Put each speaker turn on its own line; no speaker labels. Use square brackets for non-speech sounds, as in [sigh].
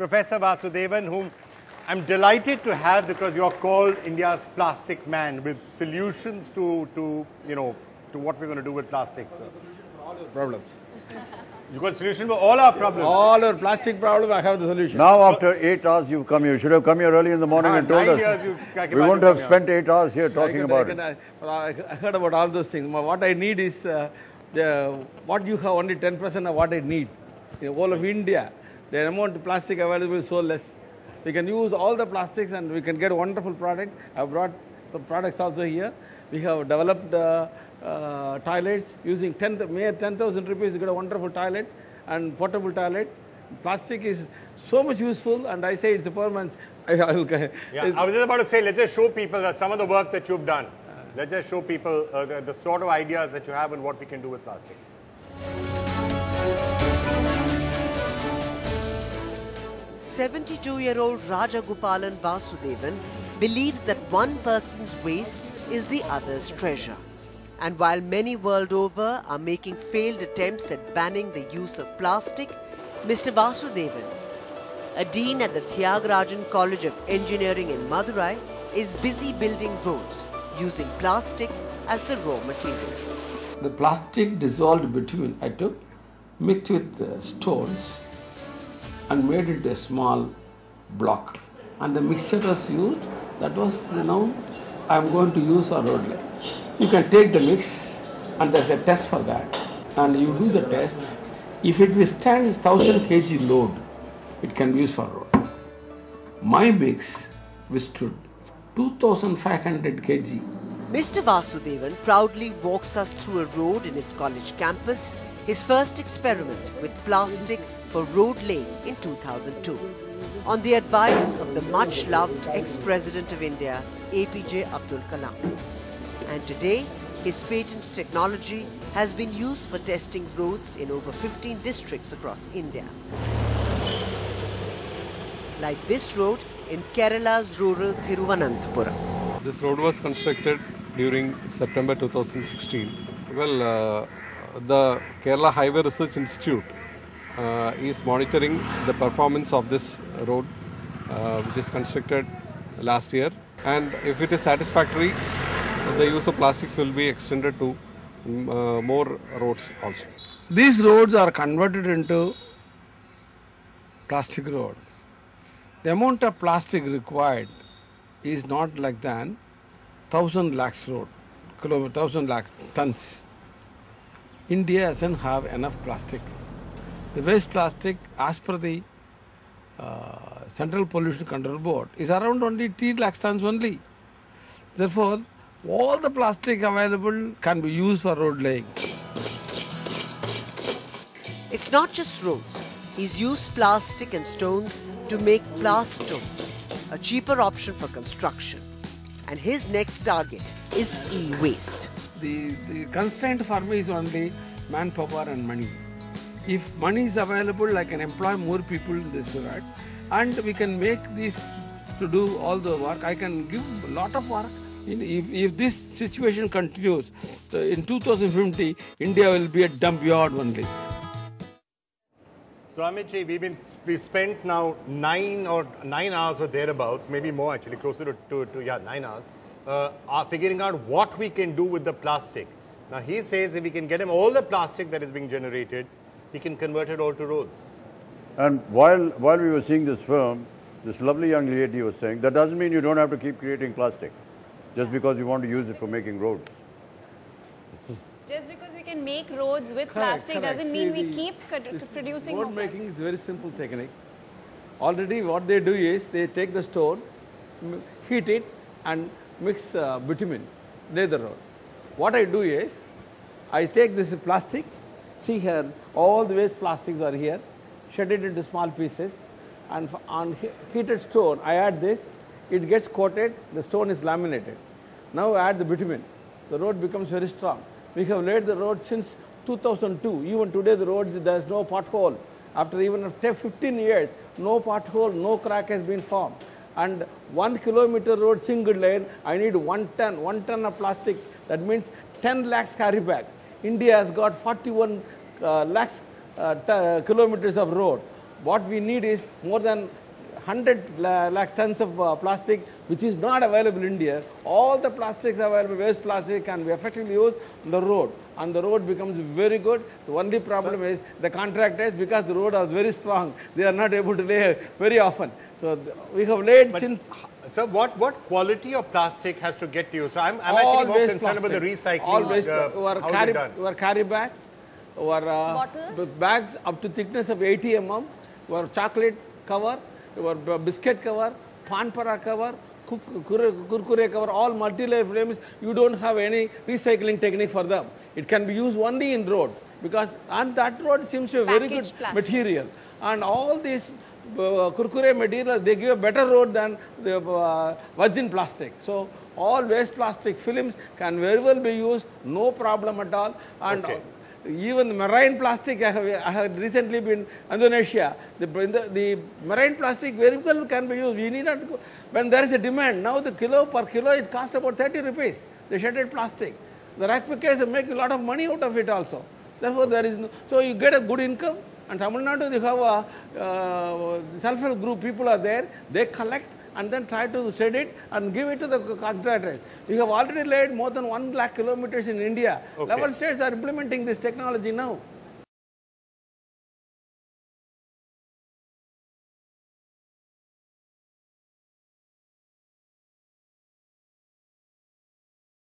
Professor Vasudevan, whom I'm delighted to have because you're called India's plastic man with solutions to, to you know, to what we're going to do with plastics.
problems.
You've got solution for all our problems.
All our plastic problems, I have the solution.
Now, after eight hours, you've come here. You should have come here early in the morning
Ah,
and told
nine
us.
years you- I
we
won't
have
coming
spent eight hours here
I
talking
can-
about
I, can,
it.
I, I heard about all those things. What I need is uh, the, what you have only 10% of what I need. In whole of India, the amount of plastic available is so less. We can use all the plastics and we can get a wonderful product. I brought some products also here. We have developed uh, uh, toilets using 10, mere 10,000 rupees, you get a wonderful toilet and portable toilet. Plastic is so much useful and I say it's a [laughs] will,
Yeah, I was just about to say, let's just show people that some of the work that you've done. Let's just show people uh, the, the sort of ideas that you have and what we can do with plastic.
72-year-old Rajagopalan Vasudevan believes that one person's waste is the other's treasure. And while many world over are making failed attempts at banning the use of plastic, Mr. Vasudevan, a dean at the Thiagarajar College of Engineering in Madurai, is busy building roads using plastic as the raw material.
The plastic dissolved bitumen I took, mixed with uh, stones, and made it a small block. And the mixture was used. That was you know I am going to use a road. You can take the mix, and there's a test for that. And you do the test. If it withstands 1000 kg load, it can be used for road. My mix withstood 2500 kg
Mr. Vasudevan proudly walks us through a road in his college campus, his first experiment with plastic for road laying in 2002, on the advice of the much loved ex-president of India, APJ Abdul Kalam. And today, his patent technology has been used for testing roads in over 15 districts across India. Like this road in Kerala's rural Thiruvananthapuram.
This road was constructed during September 2016. Well, uh, the Kerala Highway Research Institute uh, is monitoring the performance of this road, uh, which is constructed last year. And if it is satisfactory, the use of plastics will be extended to mm, uh, more roads also.
These roads are converted into plastic road. The amount of plastic required is not like than 1000 lakhs road, 1000 lakh tons. India doesn't have enough plastic. The waste plastic, as per the uh, Central Pollution Control Board, is around only 3 lakh tons only. Therefore, all the plastic available can be used for road laying.
It's not just roads. He's used plastic and stones to make plastone, a cheaper option for construction. And his next target is e-waste.
The, the constraint for me is only manpower and money. If money is available, I can employ more people in this work and we can make this to do all the work. I can give a lot of work. If, if this situation continues, in 2050, India will be a dump yard only.
So Amitji, we've been we've spent now nine or nine hours or thereabouts, maybe more actually, closer to, to, to yeah nine hours, uh, figuring out what we can do with the plastic. Now he says if we can get him all the plastic that is being generated, he can convert it all to roads.
And while, while we were seeing this film, this lovely young lady was saying, that doesn't mean you don't have to keep creating plastic just because you want to use it for making roads.
Just because we can make roads with
Correct,
plastic
correct.
doesn't mean
See,
we keep producing
road making
plastic.
is very simple technique. Already what they do is they take the stone, heat it and mix uh, bitumen, lay the road. What I do is I take this plastic, see here all the waste plastics are here, shed it into small pieces and on heated stone I add this, it gets coated, the stone is laminated. Now add the bitumen, the road becomes very strong. We have laid the road since 2002. Even today the road, there is no pothole. After even after 15 years, no pothole, no crack has been formed. And one kilometer road single lane, I need one ton, one ton of plastic. That means 10 lakhs carry bags. India has got 41 uh, lakhs uh, kilometers of road. what we need is more than 100 lakh tons of uh, plastic which is not available in India. All the plastics available, waste plastic can be effectively used on the road and the road becomes very good. The only problem is the contractors because the road is very strong, they are not able to lay very often. So th- we have laid
But,
since
so what, what quality of plastic has to get to you? So I'm, I'm actually more
waste
concerned about the recycling.
All waste,
uh,
our
how is
carry,
done?
our carry bag, our uh,
Bottles?
bags up to thickness of 80 mm, our chocolate cover, our biscuit cover, pan parag cover, kuk- kur- kurkure cover, all multi-layer frames, you don't have any recycling technique for them. It can be used only in road because and that road seems to be a very good
plastic.
material. And all these kurkure material, they give a better road than the uh, virgin plastic. So all waste plastic films can very well be used, no problem at all. And
Okay.
uh, even the marine plastic, I have, I have recently been Indonesia. The, the, the marine plastic very well can be used. We need not go, when there is a demand. Now the kilo per kilo it costs about 30 rupees. The shredded plastic. The rack pickers make a lot of money out of it also. Therefore, there is no, so you get a good income. And Tamil Nadu, they have a uh, self-help group, people are there, they collect and then try to shred it and give it to the contractors. We have already laid more than 1 lakh kilometers in India.
Okay.
11 states are implementing this technology now.